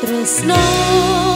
tresno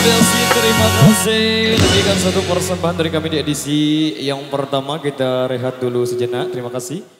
Terima kasih Demikian satu persembahan dari kami di edisi yang pertama. Kita rehat dulu sejenak. Terima kasih